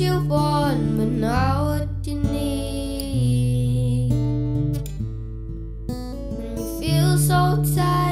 you want, but not what you need. When you feel so tired.